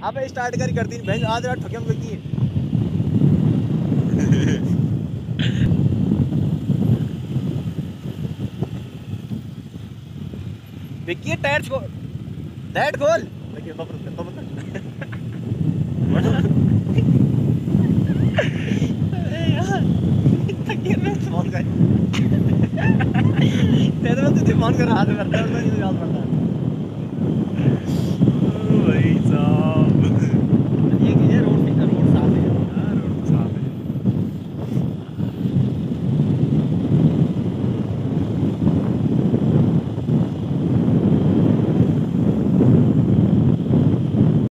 आप स्टार्ट कर कर दी। भैंस आज रात ठोके हम है देखिए टायर को दैट गोल देखिए तो रुक तो रुक कर तेरे तुझे फ़ोन कर हाथ करता है तो नहीं याद पड़ता